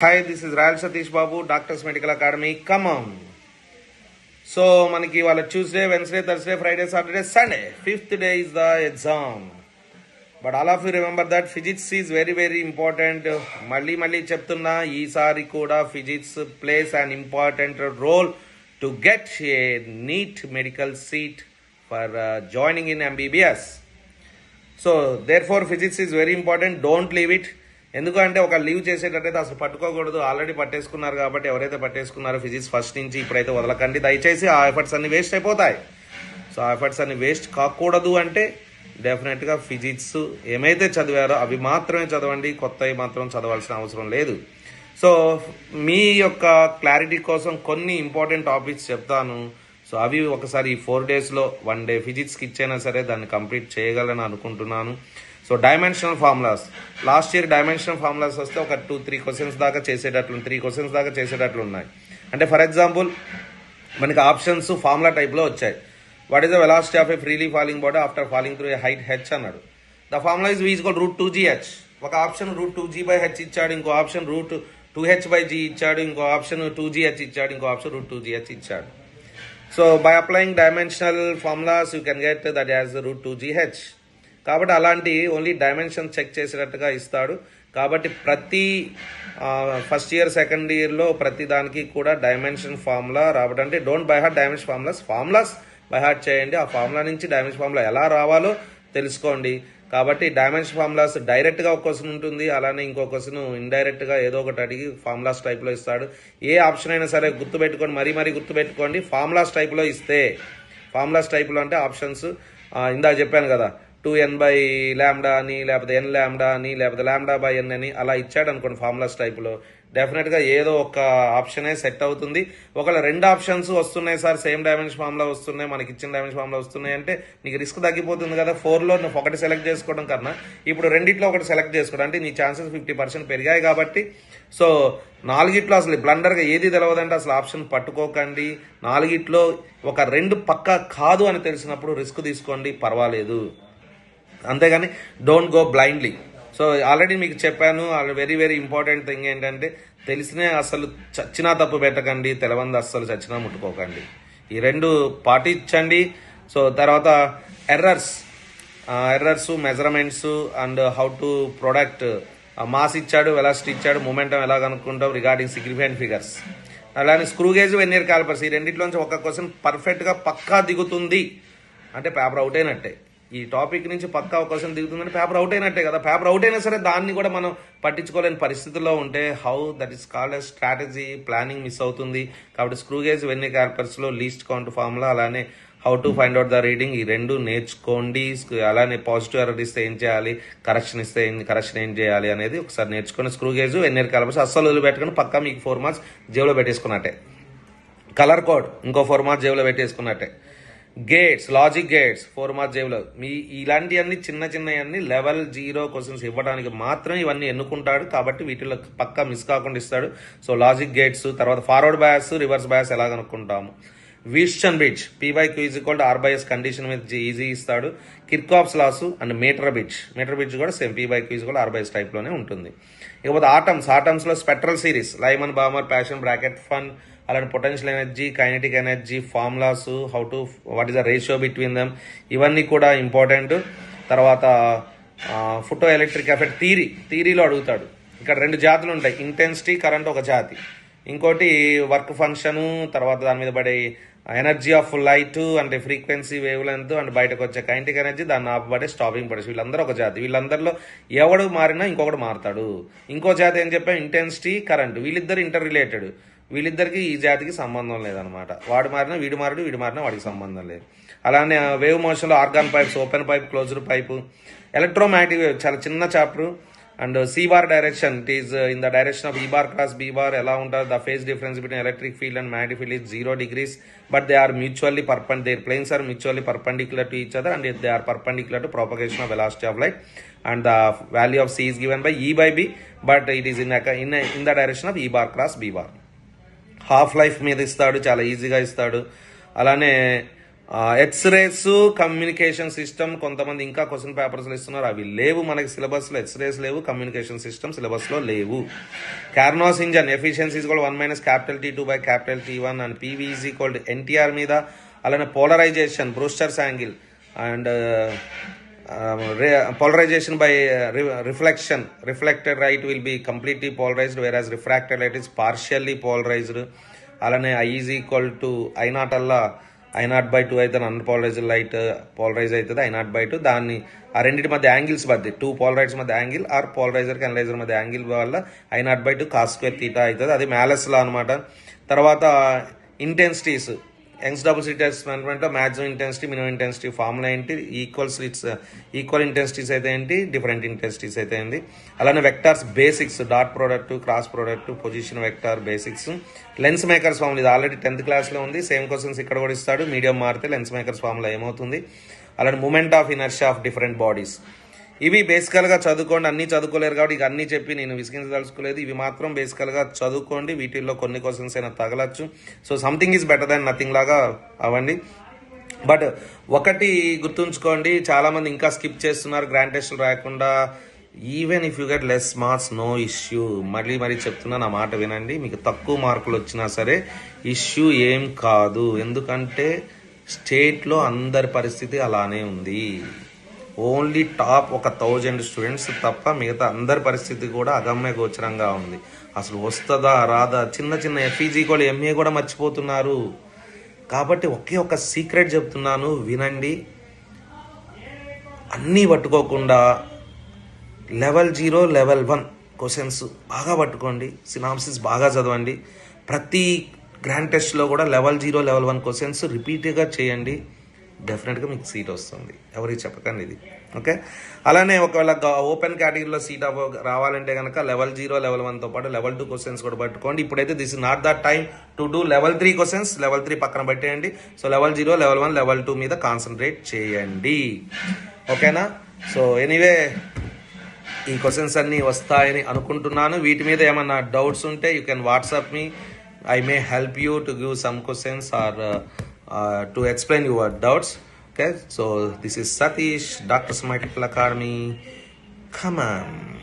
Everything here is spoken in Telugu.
Hi this is Royal Satish Babu doctors medical academy Khammam so మనకి వాళ్ళ Tuesday Wednesday Thursday Friday Saturday Sunday fifth day is the exam but all of you remember that physics is very very important మళ్ళీ మళ్ళీ చెప్తున్నా ఈసారి కూడా physics plays and important role to get a NEET medical seat for joining in MBBS so therefore physics is very important don't leave it ఎందుకంటే ఒక లీవ్ చేసేటట్టయితే అసలు పట్టుకోకూడదు. ఆల్రెడీ పట్టేసుకున్నారు కాబట్టి ఎవరైతే పట్టేసుకున్నారో ఫిజిక్స్ ఫస్ట్ నుంచి ఇప్పుడైతే వదలకండి. దయచేసి ఆ ఎఫర్ట్స్ అన్ని వేస్ట్ అయిపోతాయి. సో ఆ ఎఫర్ట్స్ అన్ని వేస్ట్ కాకూడదు అంటే డెఫినెట్గా ఫిజిక్స్ ఏమైతే చదివారో అవి మాత్రమే చదవండి. కొత్తవి మాత్రం చదవాల్సిన అవసరం లేదు. సో మీ యొక్క క్లారిటీ కోసం కొన్ని ఇంపార్టెంట్ టాపిక్స్ చెప్తాను. సో అవి ఒకసారి ఈ ఫోర్ డేస్లో వన్ డే ఫిజిక్స్కి ఇచ్చైనా సరే దాన్ని కంప్లీట్ చేయగలని అనుకుంటున్నాను. So dimensional formulas last year dimensional formulas వస్తే ఒక టూ త్రీ క్వశ్చన్స్ దాకా చేసేటట్లు త్రీ క్వశ్చన్స్ దాకా చేసేటట్లు ఉన్నాయి. అంటే ఫర్ ఎగ్జాంపుల్ మనకి ఆప్షన్స్ ఫార్ములా టైప్లో వచ్చాయి. What is the velocity of a freely falling body after falling through a height H అన్నాడు. The formula is equal root two G H ఒక option root two G by H ఇచ్చాడు ఇంకో option root two H by G ఇచ్చాడు ఇంకో ఆప్షన్ టూ జీ హెచ్ ఇచ్చాడు ఇంకో option root two G H ఇచ్చాడు. So by applying dimensional formulas you can get that as root two G H కాబట్టి అలాంటి ఓన్లీ డైమెన్షన్ చెక్ చేసేటట్టుగా ఇస్తాడు. కాబట్టి ప్రతి ఫస్ట్ ఇయర్ సెకండ్ ఇయర్లో ప్రతి దానికి కూడా డైమెన్షన్ ఫార్ములా రావడం అంటే don't by heart dimension formulas formulas by heart చేయండి. ఆ ఫార్ములా నుంచి డైమెన్షన్ ఫార్ములా ఎలా రావాలో తెలుసుకోండి. కాబట్టి డైమెన్షన్ ఫార్ములాస్ డైరెక్ట్గా ఒక క్వశ్చన్ ఉంటుంది. అలానే ఇంకో క్వశ్చన్ ఇండైరెక్ట్గా ఏదో ఒకటి అడిగి ఫార్ములాస్ టైప్లో ఇస్తాడు. ఏ ఆప్షన్ అయినా సరే గుర్తుపెట్టుకోండి మరీ మరీ గుర్తుపెట్టుకోండి. ఫార్ములాస్ టైప్లో ఇస్తే ఫార్ములాస్ టైప్లో అంటే ఆప్షన్స్ ఇందా చెప్పాను కదా టూ ఎన్ బై ల్యాండా అని లేకపోతే ఎన్ ల్యాండా అని లేకపోతే ల్యాండా బై ఎన్ అని అలా ఇచ్చాడు అనుకోండి ఫార్ములాస్ టైప్లో. డెఫినెట్గా ఏదో ఒక ఆప్షనే సెట్ అవుతుంది. ఒకవేళ రెండు ఆప్షన్స్ వస్తున్నాయి సార్ సేమ్ డైమెన్షన్ ఫామ్లో వస్తున్నాయి మనకి ఇచ్చిన డైమెన్షన్ ఫామ్లో వస్తున్నాయి అంటే నీకు రిస్క్ తగ్గిపోతుంది కదా. ఫోర్లో నువ్వు ఒకటి సెలెక్ట్ చేసుకోవడం కన్నా ఇప్పుడు రెండిట్లో ఒకటి సెలెక్ట్ చేసుకోవడం అంటే నీ ఛాన్సెస్ ఫిఫ్టీ పర్సెంట్ పెరిగాయి కాబట్టి. సో నాలుగిట్లో అసలు బ్లండర్గా ఏది తెలవదంటే అసలు ఆప్షన్ పట్టుకోకండి. నాలుగిట్లో ఒక రెండు పక్క కాదు అని తెలిసినప్పుడు రిస్క్ తీసుకోండి పర్వాలేదు. అంతేగాని don't go blindly so already మీకు చెప్పాను వెరీ వెరీ ఇంపార్టెంట్ థింగ్ ఏంటంటే తెలిసినే అసలు చచ్చినా తప్పు పెట్టకండి తెలవంది అస్సలు చచ్చినా ముట్టుకోకండి. ఈ రెండు పాటించండి. సో తర్వాత errors errors measurements and how to product mass ఇచ్చాడు వెలాసిటీ ఇచ్చాడు మూమెంటం ఎలా కనుక్కుంటాం రిగార్డింగ్ సిగ్నిఫికెంట్ ఫిగర్స్ అలానే స్క్రూ గేజ్ వెన్నీర్ కాల్పర్స్ ఈ రెండింటిలోంచి ఒక క్వశ్చన్ పర్ఫెక్ట్గా పక్కా దిగుతుంది. అంటే పేపర్ అవుట్ అయినట్టే. ఈ టాపిక్ నుంచి పక్కా అవకాశం దిగుతుందని పేపర్ అవుట్ అయినట్టే కదా. పేపర్ అవుట్ అయినా సరే దాన్ని కూడా మనం పట్టించుకోలేని పరిస్థితుల్లో ఉంటే how that is called a strategy planning miss అవుతుంది. కాబట్టి స్క్రూగేజ్ వెన్నీ క్యాల్పర్స్లో లీస్ట్ కౌంట్ ఫార్ములా అలానే how to find out the reading ఈ రెండు నేర్చుకోండి. అలానే పాజిటివ్ ఎర్రర్ ఇస్తే ఏం చేయాలి? కరెక్షన్ ఇస్తే కరెక్షన్ ఏం చేయాలి అనేది ఒకసారి నేర్చుకుని స్క్రూ గేజ్ ఎన్నియర్ అస్సలు వదిలిపెట్టుకుని పక్కా మీకు ఫోర్ మార్క్స్ జేబులో పెట్టేసుకున్నట్టే. కలర్ కోడ్ ఇంకో ఫోర్ మార్క్స్ జేబులో పెట్టేసుకున్నట్టే. Gates logic gates four marks జేబులో. మీ ఇలాంటివన్నీ చిన్న చిన్నవన్నీ లెవెల్ జీరో క్వశ్చన్స్ ఇవ్వడానికి మాత్రమే ఇవన్నీ ఎన్నుకుంటాడు. కాబట్టి వీటిలో పక్కా మిస్ కాకుండా ఇస్తాడు. సో లాజిక్ గేట్స్ తర్వాత ఫార్వర్డ్ బయాస్ రివర్స్ బయాస్ ఎలా కనుక్కుంటాము? Wheatstone bridge P by Q is equal condition మీద ఈజీ ఇస్తాడు. Kirchhoff's laws and meter bridge meter bridge కూడా సేమ్ పీ క్యూజ్ కూడా ఆర్ టైప్లోనే ఉంటుంది. ఇకపోతే atoms ఆటమ్స్లో spectral series Lyman Balmer Paschen Brackett Pfund అలాంటి potential energy kinetic energy formulas how to what is the ratio between them ఇవన్నీ కూడా ఇంపార్టెంట్ తర్వాత ఫోటో ఎలక్ట్రిక్ ఎఫెక్ట్ థీరీ థీరీలో అడుగుతాడు. ఇక్కడ రెండు జాతులు ఉంటాయి. ఇంటెన్సిటీ కరెంట్ ఒక జాతి. ఇంకోటి వర్క్ ఫంక్షను తర్వాత దాని మీద పడే ఎనర్జీ ఆఫ్ లైట్ అంటే ఫ్రీక్వెన్సీ వేవ్ లెంత్ అండ్ బయటకు వచ్చే కైంటిక్ ఎనర్జీ దాన్ని ఆపబడే స్టాపింగ్ పడేసి వీళ్ళందరూ ఒక జాతి. వీళ్ళందరిలో ఎవడు మారినా ఇంకొకటి మారుతాడు. ఇంకో జాతి ఏం చెప్పాం ఇంటెన్సిటీ కరెంట్ వీళ్ళిద్దరు ఇంటర్ రిలేటెడ్ వీళ్ళిద్దరికి ఈ జాతికి సంబంధం లేదనమాట వాడు మారిన వీడు మారడు వీడు మారిన వాడికి సంబంధం లేదు. అలానే వేవ్ మోషన్లో organ pipes open pipe closed pipe electromagnetic wave చాలా చిన్న chapter. And C bar direction it is in the direction of E bar cross B bar ఎలా ఉంటుంది the phase difference between electric field and magnetic field is zero degrees but they are mutually perpendicular their planes are mutually perpendicular to each other and they are perpendicular to propagation of velocity of light and the value of C is given by E by B but it is in in in the direction of E bar cross B bar. Half life మీద ఇస్తాడు చాలా ఈజీగా ఇస్తాడు. అలానే ఎక్స్రేస్ కమ్యూనికేషన్ సిస్టమ్ కొంతమంది ఇంకా క్వశ్చన్ పేపర్స్లో ఇస్తున్నారు. అవి లేవు మనకి సిలబస్లో ఎక్స్రేస్ లేవు కమ్యూనికేషన్ సిస్టమ్ సిలబస్లో లేవు. కార్నోస్ ఇంజన్ ఎఫిషియన్సీ కూడా one minus capital T two by capital T one and PV cold equal NTR మీద. అలానే polarisation Brewster's angle and polarisation by reflection reflected light will be completely polarised whereas refracted light is partially polarised అలానే I is equal to I naught Allah. I not by two అయితే అన్ పోలరైజ్ లైట్ పోలరైజ్ అవుతుంది. ఐ నాట్ బై టూ దాన్ని ఆ రెండింటి మధ్య యాంగిల్స్ మధ్య టూ పోలరైజ్ మధ్య యాంగిల్ ఆర్ పోలరైజర్ అనలైజర్ మధ్య యాంగిల్ వల్ల I naught by two cos square theta అవుతుంది. అది మ్యాలెస్లో అనమాట తర్వాత intensities Young's double slit experiment maximum intensity minimum intensity formula ఏంటి? ఈక్వల్ స్లిట్స్ ఈక్వల్ ఇంటెన్సిటీస్ అయితే ఏంటి? డిఫరెంట్ ఇంటెన్సిటీస్ అయితే ఏంటి అలానే vectors basics dot product cross product position vector basics lens makers formula ఇది ఆల్రెడీ టెన్త్ క్లాస్లో ఉంది. సేమ్ క్వశ్చన్స్ ఇక్కడ కూడా ఇస్తాడు. మీడియం మారితే లెన్స్ మేకర్స్ ఫార్ములా ఏమవుతుంది? అలానే moment of inertia of different bodies ఇవి బేసికల్గా చదువుకోండి. అన్నీ చదువుకోలేరు కాబట్టి ఇక అన్నీ చెప్పి నేను విసిగించదలుచుకోలేదు. ఇవి మాత్రం బేసికల్గా చదువుకోండి. వీటిల్లో కొన్ని క్వశ్చన్స్ అయినా తగలచ్చు. So something is better than nothing లాగా అవ్వండి. బట్ ఒకటి గుర్తుంచుకోండి. చాలామంది ఇంకా స్కిప్ చేస్తున్నారు. గ్రాండ్ టెస్టులు రాయకుండా. Even if you get less marks no issue మళ్ళీ మరీ చెప్తున్నా నా మాట వినండి. మీకు తక్కువ మార్కులు వచ్చినా సరే ఇష్యూ ఏం కాదు. ఎందుకంటే స్టేట్లో అందరి పరిస్థితి అలానే ఉంది. ఓన్లీ టాప్ ఒక థౌజండ్ స్టూడెంట్స్ తప్ప మిగతా అందరి పరిస్థితి కూడా అగమ్య గోచరంగా ఉంది. అసలు వస్తుందా రాదా? చిన్న చిన్న ఎఫ్ఈజీ కూడా ఎంఏ కూడా మర్చిపోతున్నారు. కాబట్టి ఒకే ఒక సీక్రెట్ చెప్తున్నాను వినండి. అన్నీ పట్టుకోకుండా level zero level one questions బాగా పట్టుకోండి. సినాప్సిస్ బాగా చదవండి. ప్రతి గ్రాండ్ టెస్ట్లో కూడా level zero level one questions రిపీట్గా చేయండి. డెఫినెట్గా మీకు సీట్ వస్తుంది. ఎవరికి చెప్పకండి ఇది. ఓకే అలానే ఒకవేళ ఓపెన్ కేటగిరీలో సీట్ అవ్వ రావాలంటే కనుక లెవెల్ జీరో లెవెల్ వన్తో పాటు లెవెల్ టూ క్వశ్చన్స్ కూడా పట్టుకోండి. ఇప్పుడైతే this is not the time to do level three questions level three పక్కన పెట్టేయండి. So level zero level one level two మీద కాన్సన్ట్రేట్ చేయండి. ఓకేనా సో ఎనీవే ఈ క్వశ్చన్స్ అన్నీ వస్తాయని అనుకుంటున్నాను. వీటి మీద ఏమన్నా డౌట్స్ ఉంటే you can WhatsApp me I may help you to give some questions or Uh, to explain your doubts. Okay, so this is Satish, Dr. Smriti Academy. Come on.